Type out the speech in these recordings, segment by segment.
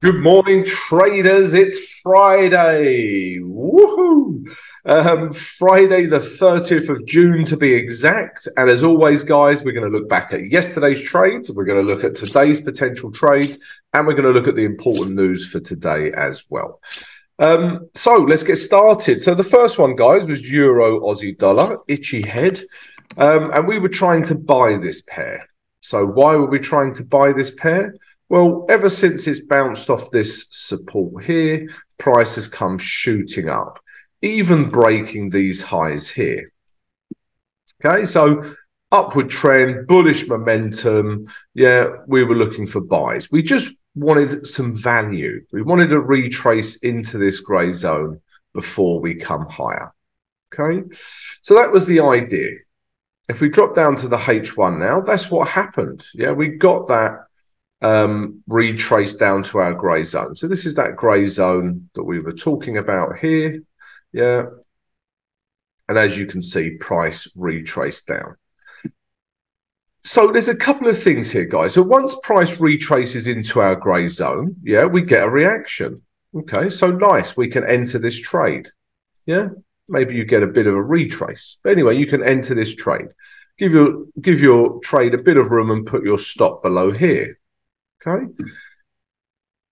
Good morning, traders. It's Friday. Woohoo! Um, Friday, the 30th of June, to be exact. And as always, guys, we're going to look back at yesterday's trades. We're going to look at today's potential trades. And we're going to look at the important news for today as well. Um, so let's get started. So the first one, guys, was Euro Aussie dollar, itchy head. Um, and we were trying to buy this pair. So why were we trying to buy this pair? Well, ever since it's bounced off this support here, price has come shooting up, even breaking these highs here. Okay, so upward trend, bullish momentum. Yeah, we were looking for buys. We just wanted some value. We wanted to retrace into this grey zone before we come higher. Okay, so that was the idea. If we drop down to the H1 now, that's what happened. Yeah, we got that um, retrace down to our grey zone. So this is that grey zone that we were talking about here. Yeah. And as you can see, price retraced down. So there's a couple of things here, guys. So once price retraces into our grey zone, yeah, we get a reaction. Okay, so nice. We can enter this trade. Yeah, maybe you get a bit of a retrace. But anyway, you can enter this trade. Give your give your trade a bit of room and put your stop below here. Okay.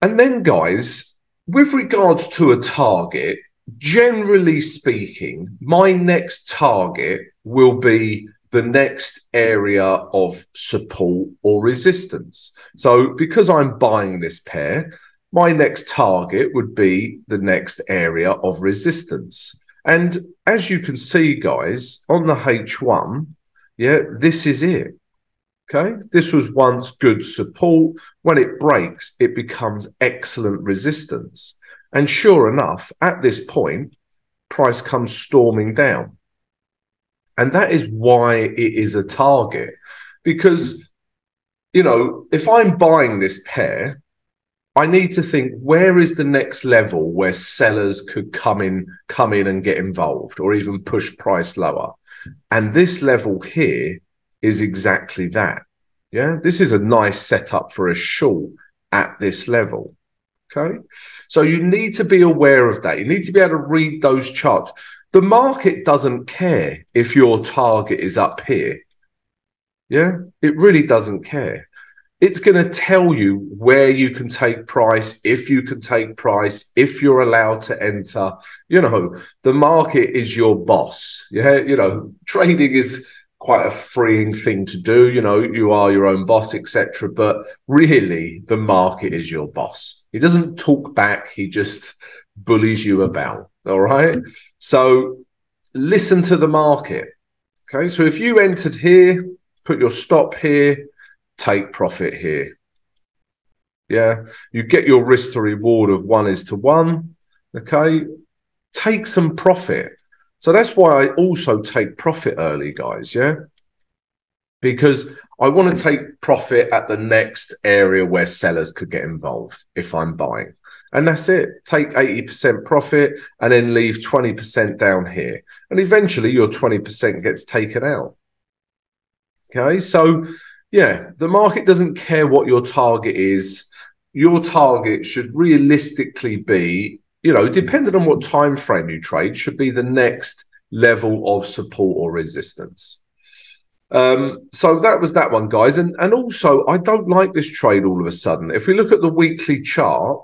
And then, guys, with regards to a target, generally speaking, my next target will be the next area of support or resistance. So, because I'm buying this pair, my next target would be the next area of resistance. And as you can see, guys, on the H1, yeah, this is it. Okay, this was once good support. When it breaks, it becomes excellent resistance. And sure enough, at this point, price comes storming down. And that is why it is a target. Because, you know, if I'm buying this pair, I need to think where is the next level where sellers could come in, come in and get involved or even push price lower. And this level here is exactly that. Yeah, this is a nice setup for a short at this level. Okay, so you need to be aware of that. You need to be able to read those charts. The market doesn't care if your target is up here. Yeah, it really doesn't care. It's going to tell you where you can take price, if you can take price, if you're allowed to enter. You know, the market is your boss. Yeah, you know, trading is quite a freeing thing to do. You know, you are your own boss, etc. But really, the market is your boss. He doesn't talk back. He just bullies you about. All right. So listen to the market. Okay. So if you entered here, put your stop here, take profit here. Yeah. You get your risk to reward of one is to one. Okay. Take some profit. So that's why I also take profit early, guys. Yeah. Because I want to take profit at the next area where sellers could get involved if I'm buying. And that's it. Take 80% profit and then leave 20% down here. And eventually your 20% gets taken out. Okay. So, yeah, the market doesn't care what your target is. Your target should realistically be you know, depending on what time frame you trade, should be the next level of support or resistance. Um, so that was that one, guys. And and also, I don't like this trade all of a sudden. If we look at the weekly chart,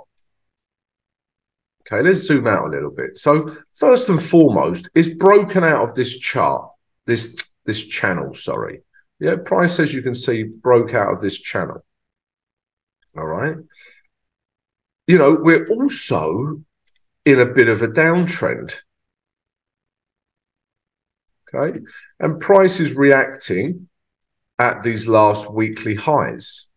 okay, let's zoom out a little bit. So first and foremost, it's broken out of this chart, this this channel. Sorry, yeah, price as you can see broke out of this channel. All right. You know, we're also in a bit of a downtrend. Okay. And price is reacting at these last weekly highs.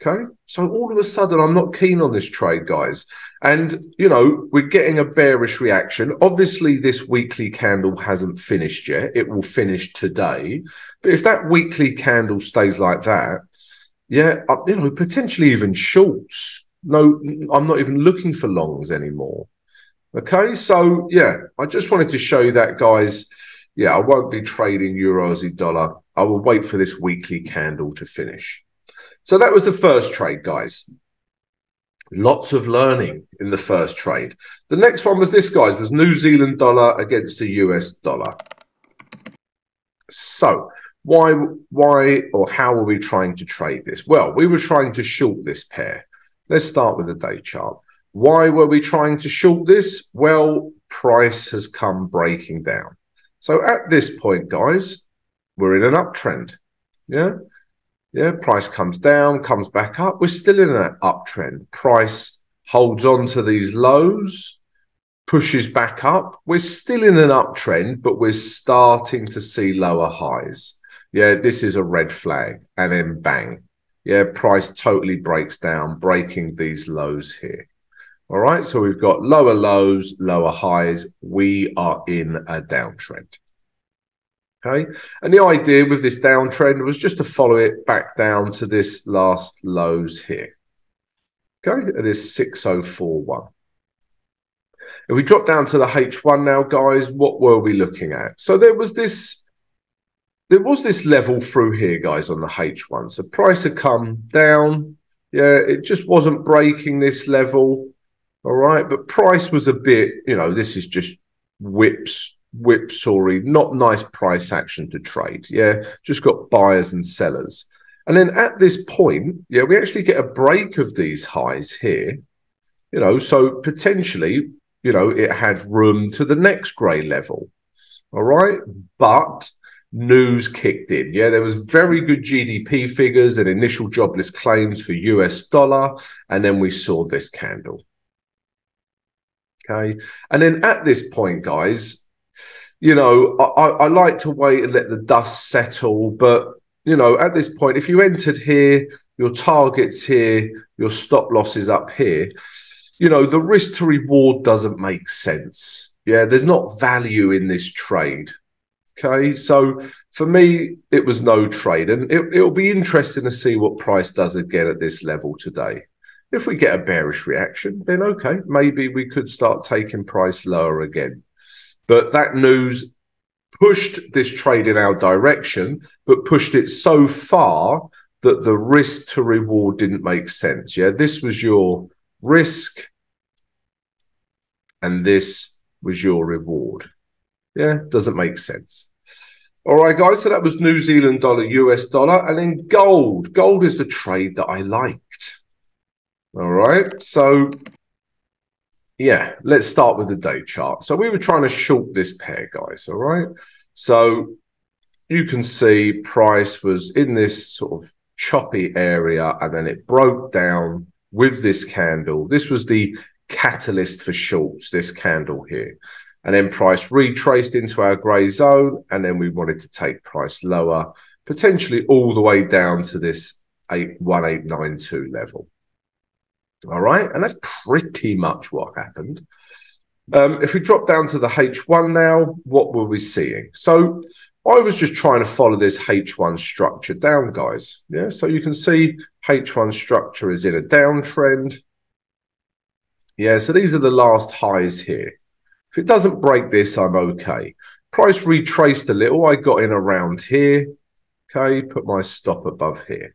Okay. So all of a sudden, I'm not keen on this trade, guys. And, you know, we're getting a bearish reaction. Obviously, this weekly candle hasn't finished yet. It will finish today. But if that weekly candle stays like that, yeah, uh, you know, potentially even shorts no, I'm not even looking for longs anymore. Okay, so yeah, I just wanted to show you that, guys. Yeah, I won't be trading Euro Aussie dollar. I will wait for this weekly candle to finish. So that was the first trade, guys. Lots of learning in the first trade. The next one was this, guys, was New Zealand dollar against the US dollar. So why, why, or how are we trying to trade this? Well, we were trying to short this pair. Let's start with the day chart. Why were we trying to short this? Well, price has come breaking down. So at this point, guys, we're in an uptrend. Yeah. Yeah. Price comes down, comes back up. We're still in an uptrend. Price holds on to these lows, pushes back up. We're still in an uptrend, but we're starting to see lower highs. Yeah. This is a red flag. And then bang. Yeah. Price totally breaks down, breaking these lows here. All right. So we've got lower lows, lower highs. We are in a downtrend. Okay. And the idea with this downtrend was just to follow it back down to this last lows here. Okay. It is 6041. If we drop down to the H1 now, guys, what were we looking at? So there was this, there was this level through here, guys, on the H1. So price had come down. Yeah, it just wasn't breaking this level. All right. But price was a bit, you know, this is just whips whipsawy, not nice price action to trade. Yeah, just got buyers and sellers. And then at this point, yeah, we actually get a break of these highs here. You know, so potentially, you know, it had room to the next grey level. All right. But news kicked in. Yeah, there was very good GDP figures and initial jobless claims for US dollar. And then we saw this candle. Okay. And then at this point, guys, you know, I, I like to wait and let the dust settle. But, you know, at this point, if you entered here, your target's here, your stop loss is up here, you know, the risk to reward doesn't make sense. Yeah, there's not value in this trade. Okay, so for me, it was no trade, and it, it'll be interesting to see what price does again at this level today. If we get a bearish reaction, then okay, maybe we could start taking price lower again. But that news pushed this trade in our direction, but pushed it so far that the risk to reward didn't make sense. Yeah, this was your risk, and this was your reward. Yeah, doesn't make sense. All right, guys. So that was New Zealand dollar, US dollar, and then gold. Gold is the trade that I liked. All right. So yeah, let's start with the day chart. So we were trying to short this pair, guys. All right. So you can see price was in this sort of choppy area and then it broke down with this candle. This was the catalyst for shorts, this candle here. And then price retraced into our grey zone. And then we wanted to take price lower, potentially all the way down to this 1892 level. All right. And that's pretty much what happened. Um, if we drop down to the H1 now, what were we seeing? So I was just trying to follow this H1 structure down, guys. Yeah. So you can see H1 structure is in a downtrend. Yeah. So these are the last highs here. If it doesn't break this, I'm okay. Price retraced a little. I got in around here. Okay. Put my stop above here.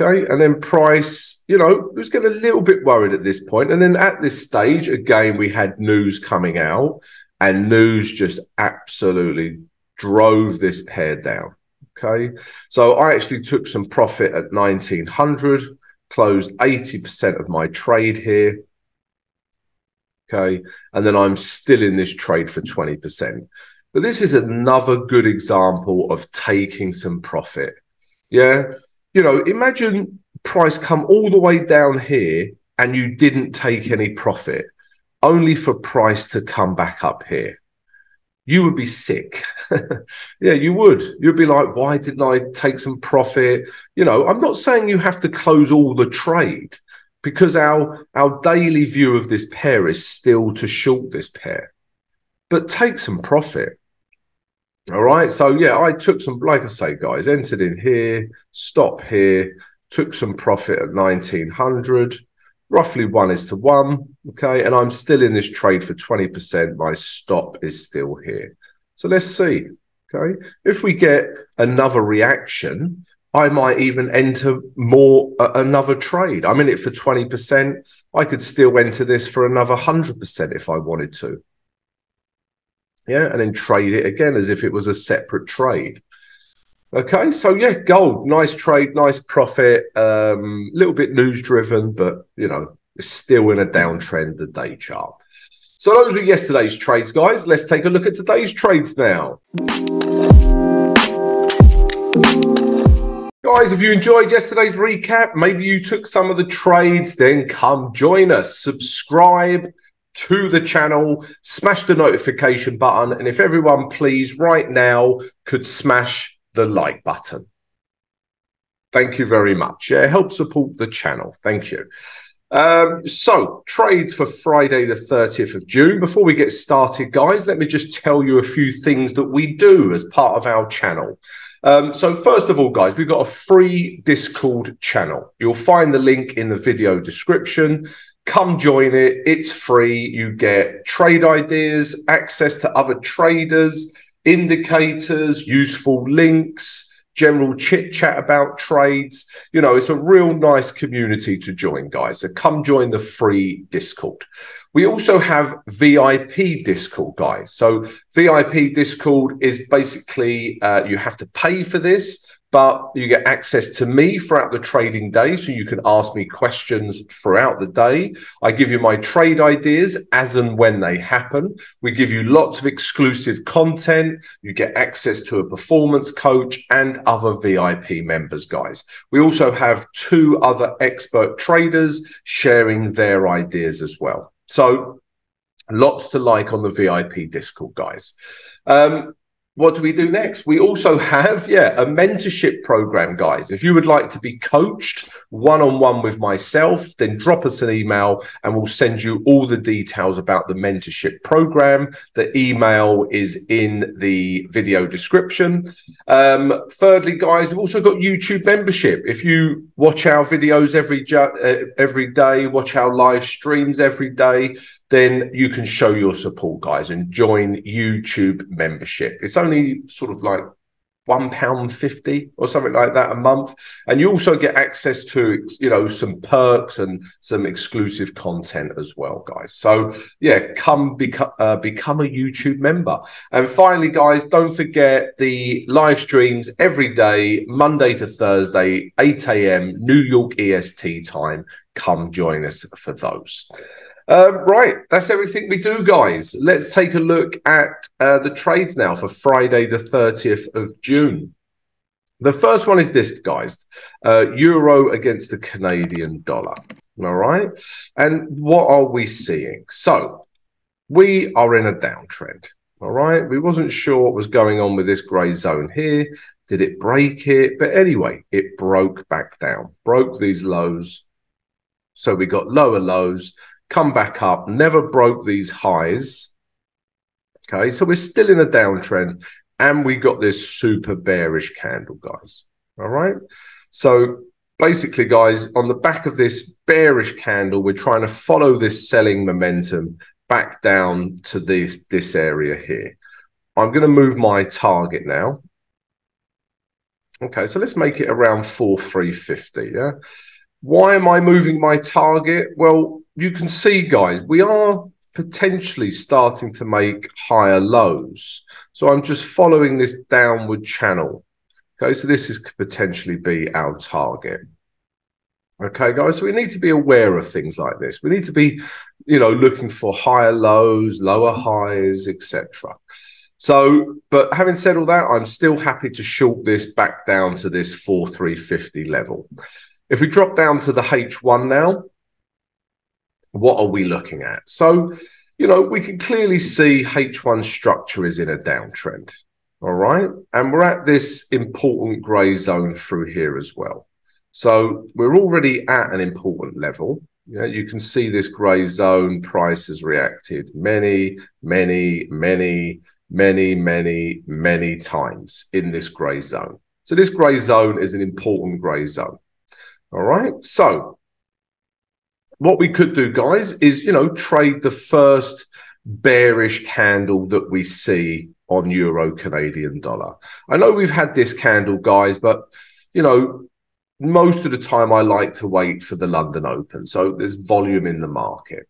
Okay. And then price, you know, was getting a little bit worried at this point. And then at this stage, again, we had news coming out, and news just absolutely drove this pair down. Okay. So I actually took some profit at 1900, closed 80% of my trade here. Okay. And then I'm still in this trade for 20%. But this is another good example of taking some profit. Yeah you know, imagine price come all the way down here and you didn't take any profit, only for price to come back up here. You would be sick. yeah, you would. You'd be like, why didn't I take some profit? You know, I'm not saying you have to close all the trade because our our daily view of this pair is still to short this pair. But take some profit. All right. So yeah, I took some, like I say, guys, entered in here, stop here, took some profit at 1900, roughly one is to one. Okay. And I'm still in this trade for 20%. My stop is still here. So let's see. Okay. If we get another reaction, I might even enter more uh, another trade. I'm in it for 20%. I could still enter this for another 100% if I wanted to. Yeah. And then trade it again as if it was a separate trade. Okay. So, yeah, gold, nice trade, nice profit, a um, little bit news driven, but, you know, it's still in a downtrend, the day chart. So those were yesterday's trades, guys. Let's take a look at today's trades now. Guys, if you enjoyed yesterday's recap, maybe you took some of the trades, then come join us. Subscribe to the channel, smash the notification button, and if everyone, please, right now, could smash the like button. Thank you very much. Yeah, help support the channel. Thank you. Um, so, trades for Friday, the 30th of June. Before we get started, guys, let me just tell you a few things that we do as part of our channel. Um, so, first of all, guys, we've got a free Discord channel. You'll find the link in the video description. Come join it. It's free. You get trade ideas, access to other traders, indicators, useful links general chit chat about trades. You know, it's a real nice community to join, guys. So come join the free Discord. We also have VIP Discord, guys. So VIP Discord is basically uh, you have to pay for this but you get access to me throughout the trading day. So you can ask me questions throughout the day. I give you my trade ideas as and when they happen. We give you lots of exclusive content. You get access to a performance coach and other VIP members, guys. We also have two other expert traders sharing their ideas as well. So lots to like on the VIP Discord, guys. Um, what do we do next? We also have, yeah, a mentorship program, guys. If you would like to be coached one on one with myself, then drop us an email and we'll send you all the details about the mentorship program. The email is in the video description. Um, thirdly, guys, we've also got YouTube membership. If you watch our videos every, uh, every day, watch our live streams every day, then you can show your support, guys, and join YouTube membership. It's only sort of like one pound fifty or something like that a month, and you also get access to you know some perks and some exclusive content as well, guys. So yeah, come become uh, become a YouTube member. And finally, guys, don't forget the live streams every day, Monday to Thursday, eight a.m. New York EST time. Come join us for those. Um, right, that's everything we do, guys. Let's take a look at uh, the trades now for Friday, the 30th of June. The first one is this, guys uh, Euro against the Canadian dollar. All right. And what are we seeing? So we are in a downtrend. All right. We wasn't sure what was going on with this grey zone here. Did it break it? But anyway, it broke back down, broke these lows. So we got lower lows come back up, never broke these highs. Okay, so we're still in a downtrend and we got this super bearish candle, guys. All right. So basically, guys, on the back of this bearish candle, we're trying to follow this selling momentum back down to this, this area here. I'm going to move my target now. Okay, so let's make it around 4350. Yeah. Why am I moving my target? Well, you can see, guys, we are potentially starting to make higher lows. So I'm just following this downward channel. Okay, so this is could potentially be our target. Okay, guys, so we need to be aware of things like this. We need to be, you know, looking for higher lows, lower highs, etc. So, but having said all that, I'm still happy to short this back down to this 4350 level. If we drop down to the H1 now, what are we looking at? So, you know, we can clearly see H1 structure is in a downtrend. All right. And we're at this important grey zone through here as well. So we're already at an important level. You, know, you can see this grey zone price has reacted many, many, many, many, many, many times in this grey zone. So this grey zone is an important grey zone. All right. So what we could do, guys, is, you know, trade the first bearish candle that we see on euro Canadian dollar. I know we've had this candle, guys, but you know, most of the time I like to wait for the London Open. So there's volume in the market.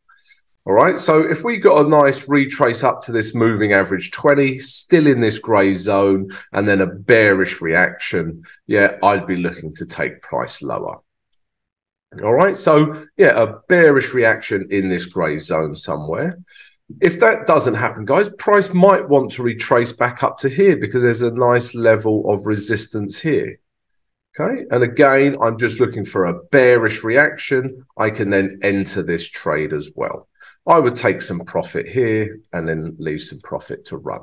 All right. So if we got a nice retrace up to this moving average 20, still in this grey zone, and then a bearish reaction, yeah, I'd be looking to take price lower. All right. So, yeah, a bearish reaction in this grey zone somewhere. If that doesn't happen, guys, price might want to retrace back up to here because there's a nice level of resistance here. Okay. And again, I'm just looking for a bearish reaction. I can then enter this trade as well. I would take some profit here and then leave some profit to run.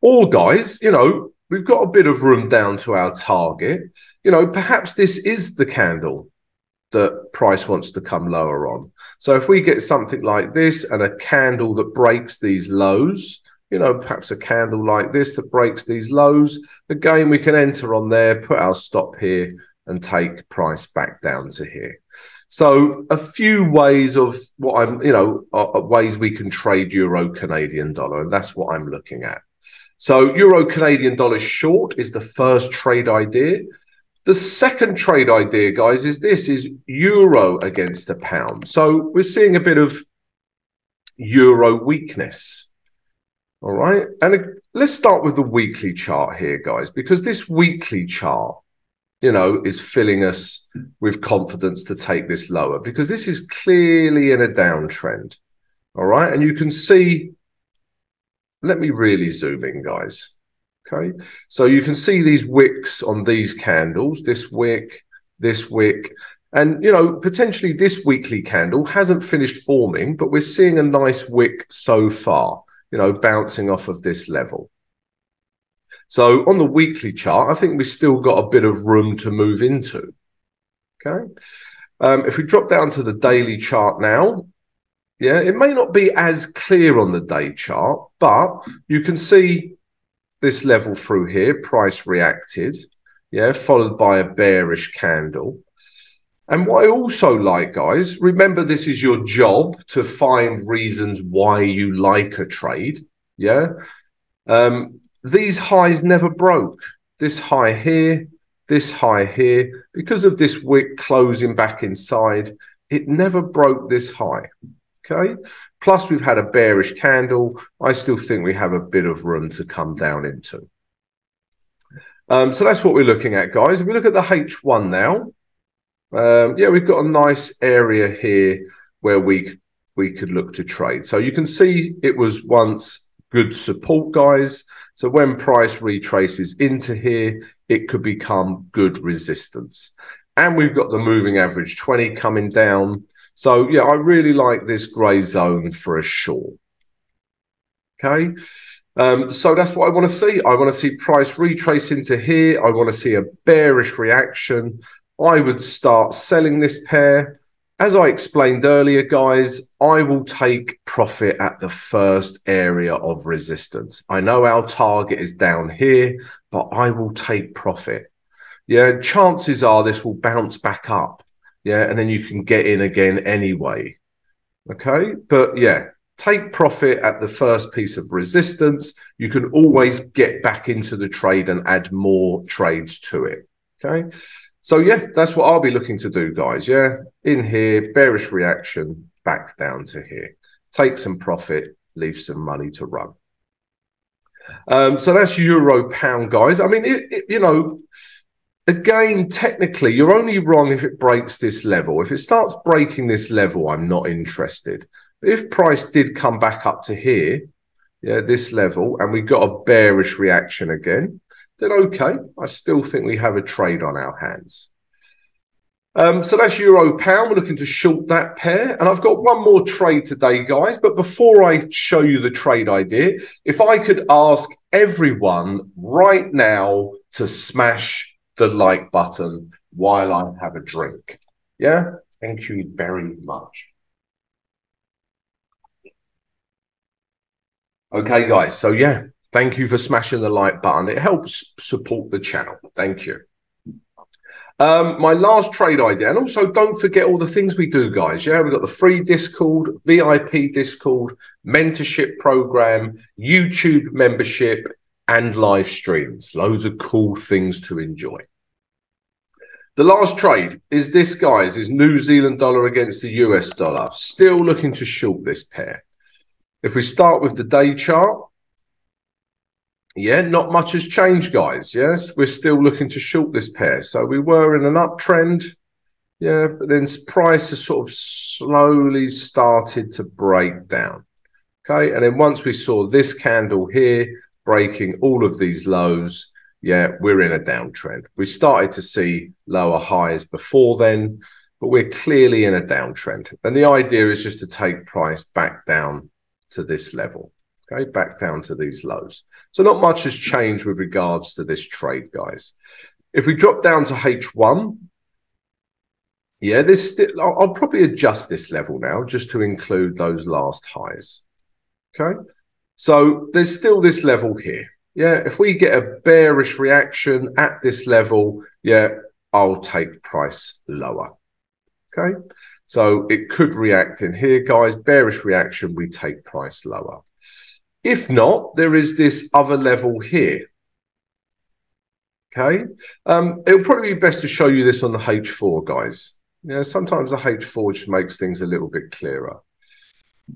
Or, guys, you know, we've got a bit of room down to our target. You know, perhaps this is the candle that price wants to come lower on. So if we get something like this and a candle that breaks these lows, you know, perhaps a candle like this that breaks these lows, again, we can enter on there, put our stop here and take price back down to here. So a few ways of what I'm, you know, ways we can trade euro Canadian dollar, and that's what I'm looking at. So euro Canadian dollar short is the first trade idea. The second trade idea, guys, is this is euro against a pound. So we're seeing a bit of euro weakness. All right. And let's start with the weekly chart here, guys, because this weekly chart you know, is filling us with confidence to take this lower because this is clearly in a downtrend. All right. And you can see, let me really zoom in, guys. Okay. So you can see these wicks on these candles, this wick, this wick. And, you know, potentially this weekly candle hasn't finished forming, but we're seeing a nice wick so far, you know, bouncing off of this level. So on the weekly chart, I think we've still got a bit of room to move into. Okay. Um, if we drop down to the daily chart now, yeah, it may not be as clear on the day chart, but you can see this level through here, price reacted, yeah, followed by a bearish candle. And what I also like, guys, remember this is your job to find reasons why you like a trade. Yeah. Um, these highs never broke. This high here, this high here, because of this wick closing back inside, it never broke this high. Okay. Plus, we've had a bearish candle. I still think we have a bit of room to come down into. Um, so that's what we're looking at, guys. If we look at the H1 now, um, yeah, we've got a nice area here where we we could look to trade. So you can see it was once good support, guys. So when price retraces into here, it could become good resistance. And we've got the moving average 20 coming down. So yeah, I really like this gray zone for a short. Okay. Um, so that's what I want to see. I want to see price retrace into here. I want to see a bearish reaction. I would start selling this pair. As I explained earlier, guys, I will take profit at the first area of resistance. I know our target is down here, but I will take profit. Yeah, chances are this will bounce back up. Yeah, and then you can get in again anyway. Okay, but yeah, take profit at the first piece of resistance. You can always get back into the trade and add more trades to it. Okay. So yeah, that's what I'll be looking to do, guys. Yeah, in here, bearish reaction, back down to here. Take some profit, leave some money to run. Um, so that's euro pound, guys. I mean, it, it, you know, again, technically, you're only wrong if it breaks this level. If it starts breaking this level, I'm not interested. But if price did come back up to here, yeah, this level, and we got a bearish reaction again, then okay, I still think we have a trade on our hands. Um, so that's euro pound. We're looking to short that pair. And I've got one more trade today, guys. But before I show you the trade idea, if I could ask everyone right now to smash the like button while I have a drink. Yeah, thank you very much. Okay, guys. So, yeah, Thank you for smashing the like button. It helps support the channel. Thank you. Um, my last trade idea, and also don't forget all the things we do, guys. Yeah, we've got the free Discord, VIP Discord, mentorship program, YouTube membership, and live streams. Loads of cool things to enjoy. The last trade is this, guys, is New Zealand dollar against the US dollar. Still looking to short this pair. If we start with the day chart, yeah, not much has changed, guys. Yes, we're still looking to short this pair. So we were in an uptrend. Yeah, but then price has sort of slowly started to break down. Okay, and then once we saw this candle here breaking all of these lows, yeah, we're in a downtrend. We started to see lower highs before then, but we're clearly in a downtrend. And the idea is just to take price back down to this level. Okay, back down to these lows. So not much has changed with regards to this trade, guys. If we drop down to H1, yeah, this I'll, I'll probably adjust this level now just to include those last highs. Okay, so there's still this level here. Yeah, if we get a bearish reaction at this level, yeah, I'll take price lower. Okay, so it could react in here, guys. Bearish reaction, we take price lower. If not, there is this other level here. Okay. Um, it'll probably be best to show you this on the H4, guys. Yeah, sometimes the H4 just makes things a little bit clearer.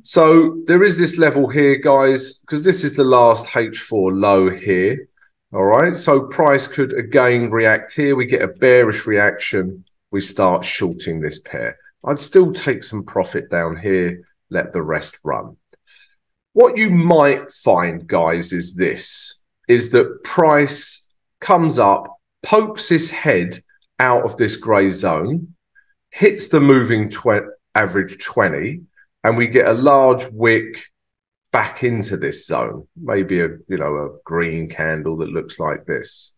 So there is this level here, guys, because this is the last H4 low here. All right. So price could again react here. We get a bearish reaction. We start shorting this pair. I'd still take some profit down here, let the rest run. What you might find, guys, is this is that price comes up, pokes his head out of this grey zone, hits the moving tw- average 20, and we get a large wick back into this zone. Maybe a you know a green candle that looks like this.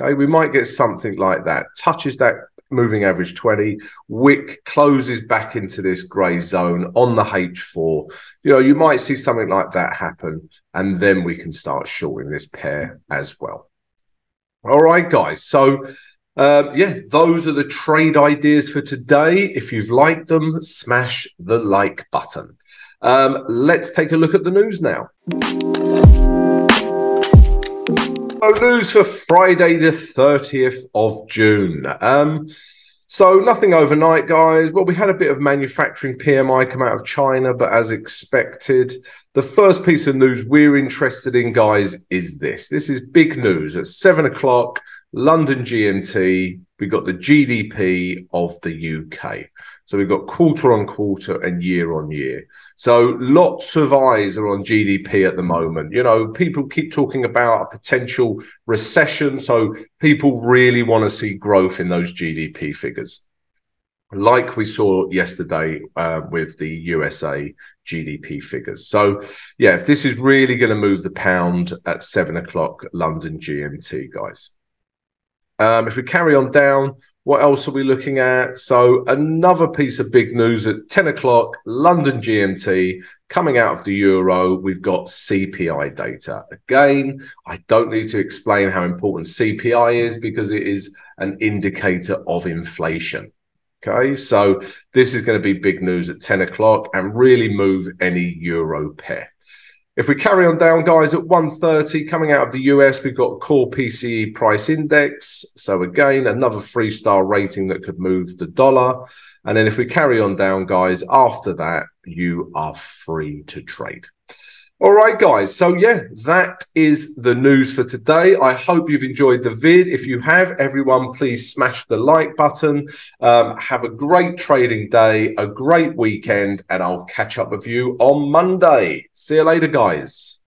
Okay, we might get something like that. Touches that moving average 20. Wick closes back into this grey zone on the H4. You know, you might see something like that happen, and then we can start shorting this pair as well. All right, guys. So, uh, yeah, those are the trade ideas for today. If you've liked them, smash the like button. Um, let's take a look at the news now. So news for Friday, the 30th of June. Um, so nothing overnight, guys. Well, we had a bit of manufacturing PMI come out of China, but as expected, the first piece of news we're interested in, guys, is this. This is big news at seven o'clock, London GMT. we've got the GDP of the UK. So we've got quarter on quarter and year on year. So lots of eyes are on GDP at the moment. You know, people keep talking about a potential recession. So people really want to see growth in those GDP figures. Like we saw yesterday uh, with the USA GDP figures. So, yeah, this is really going to move the pound at seven o'clock London GMT, guys. Um, if we carry on down, what else are we looking at? So, another piece of big news at 10 o'clock, London GMT, coming out of the Euro, we've got CPI data. Again, I don't need to explain how important CPI is because it is an indicator of inflation. Okay, so this is going to be big news at 10 o'clock and really move any Euro pair. If we carry on down, guys, at 130 coming out of the US, we've got core PCE price index. So again, another three star rating that could move the dollar. And then if we carry on down, guys, after that, you are free to trade. All right, guys. So, yeah, that is the news for today. I hope you've enjoyed the vid. If you have, everyone, please smash the like button. Um, have a great trading day, a great weekend, and I'll catch up with you on Monday. See you later, guys.